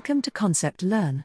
Welcome to Concept Learn.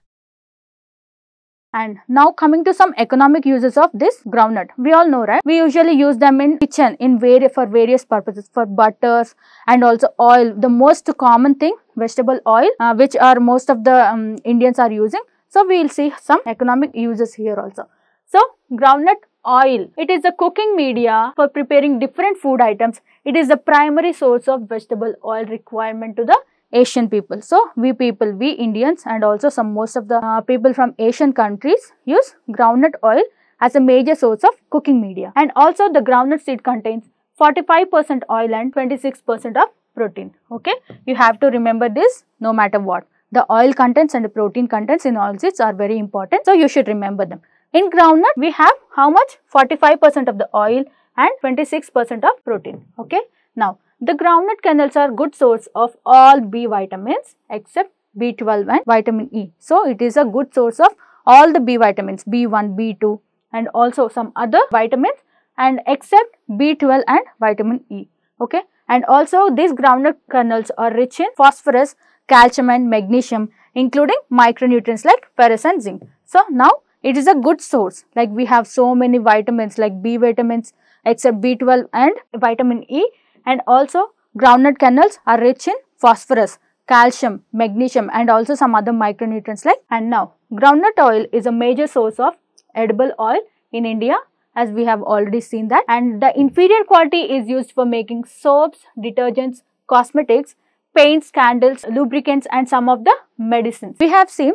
And now coming to some economic uses of this groundnut. We all know, right? We usually use them in kitchen in vari- for various purposes, for butters and also oil. The most common thing, vegetable oil, uh, which are most of the um, Indians are using. So we will see some economic uses here also. So groundnut oil, it is a cooking media for preparing different food items. It is the primary source of vegetable oil requirement to the Asian people. So, we people, we Indians and also some most of the uh, people from Asian countries use groundnut oil as a major source of cooking media. And also the groundnut seed contains 45% oil and 26% of protein. Okay, you have to remember this no matter what. The oil contents and the protein contents in oil seeds are very important. So, you should remember them. In groundnut, we have how much? 45% of the oil and 26% of protein. Okay. Now, the groundnut kernels are good source of all B vitamins except B12 and vitamin E. So, it is a good source of all the B vitamins B1, B2 and also some other vitamins and except B12 and vitamin E. Okay. And also these groundnut kernels are rich in phosphorus, calcium and magnesium including micronutrients like ferrous and zinc. So, now it is a good source like we have so many vitamins like B vitamins except B12 and vitamin E and also groundnut kernels are rich in phosphorus, calcium, magnesium and also some other micronutrients like and now groundnut oil is a major source of edible oil in India as we have already seen that and the inferior quality is used for making soaps, detergents, cosmetics, paints, candles, lubricants and some of the medicines. We have seen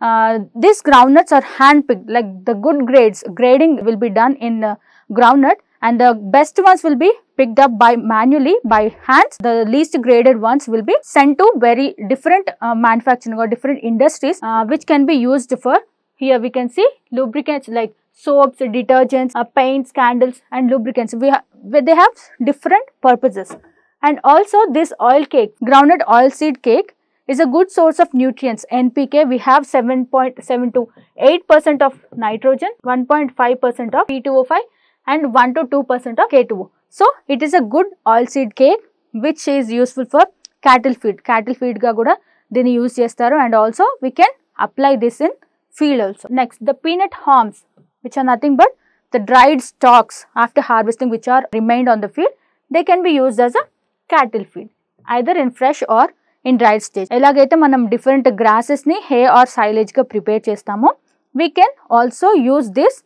uh, these groundnuts are hand picked like the good grades grading will be done in uh, groundnut and the best ones will be picked up by manually by hands the least graded ones will be sent to very different uh, manufacturing or different industries uh, which can be used for here we can see lubricants like soaps detergents uh, paints candles and lubricants. We have they have different purposes. And also this oil cake groundnut oil seed cake is a good source of nutrients. Npk we have 7.7 to 8 percent of nitrogen 1.5 percent of p2o5 and one two two percent of K2O. So, it is a good oilseed seed cake is useful useful for cattle feed cattle ఫీడ్గా కూడా దీన్ని use చేస్తారు and also we can apply this in field also next the peanut haulms which are nothing but the dried stalks after harvesting which are remained on the field they can be used as a cattle feed either in fresh or in dried stage ఎలాగైతే మనం different గ్రాసెస్ని hay or సైలేజ్గా prepare చేస్తామో we can also use this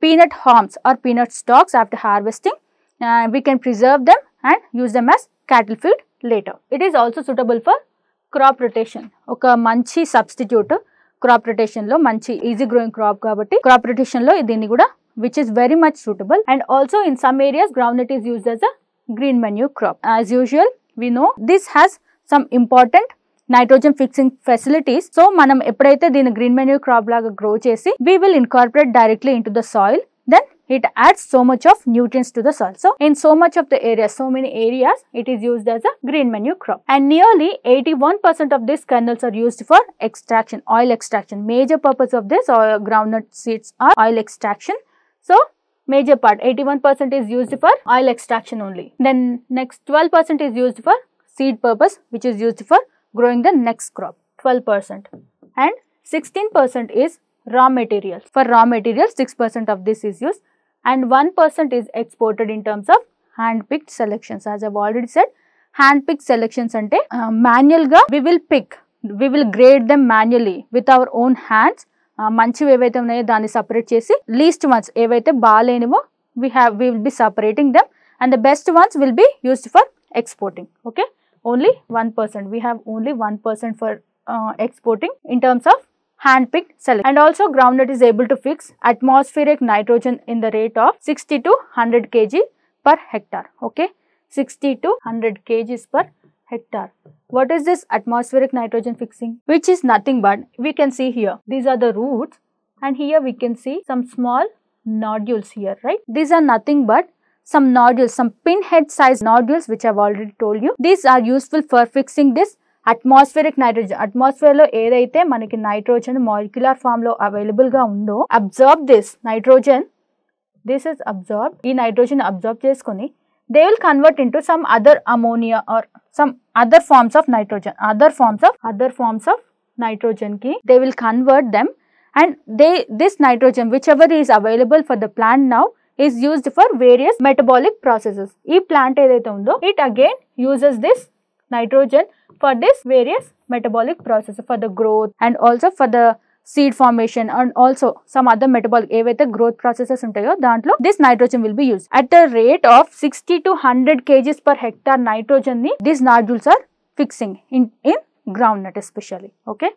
peanut haulms or peanut stalks after harvesting. Uh, we can preserve them and use them as cattle feed later. It is also suitable for crop rotation. Okay, manchi substitute crop rotation lo manchi easy growing crop kabati crop rotation lo idini kuda which is very much suitable and also in some areas groundnut is used as a green manure crop. As usual we know this has some important nitrogen fixing facilities so మనం ఎప్పుడైతే green green crop, like లాగా grow చేసి we will incorporate directly into the soil. Then it adds so much of nutrients to the soil. So in so much of the area, so many areas, it is used as a green manure crop. And nearly 81% of these kernels are used for extraction, oil extraction. Major purpose of this oil, groundnut seeds are oil extraction. So major part 81% is used for oil extraction only. Then next 12% is used for seed purpose which is used for growing the next crop 12% and 16% is raw materials. For raw materials 6% of this is used and 1% is exported in terms of hand picked selections as I've already said hand picked selections ante uh, manual ga we will pick we will grade them manually with our own hands మంచివి ఏవైతే ఉన్నాయో దాన్ని separate చేసి least ones ఏవైతే బాగాలేనివో we have we will be separating them and the best ones will be used for exporting okay only 1%. We have only 1% for uh, exporting in terms of hand-picked select. And also groundnut is able to fix atmospheric nitrogen in the rate of 60 to 100 kg per hectare. Okay, 60 to 100 kg per hectare. What is this atmospheric nitrogen fixing? Which is nothing but we can see here. These are the roots and here we can see some small nodules here, right? These are nothing but some nodules, some pinhead sized nodules which I have already told you. These are useful for fixing this atmospheric nitrogen అట్మాస్ఫియర్లో ఏదైతే మనకి nitrogen molecular ఫామ్లో అవైలబుల్గా ఉందో absorb this nitrogen this is absorb ఈ nitrogen absorb చేసుకొని they will convert into some other ammonia or some other forms of nitrogen other forms of other forms of nitrogen ki they will convert them and they this nitrogen whichever is available for the plant now is used for various metabolic processes ఈ plant ఏదైతే ఉందో it again uses this nitrogen for this various metabolic process for the growth and also for the seed formation and also some other metabolic ఏవైతే growth processes ఉంటాయో దాంట్లో this nitrogen will be use at the rate of sixty to hundred kgs per hectare నైట్రోజన్ని this nodules are fixing in in groundnut especially okay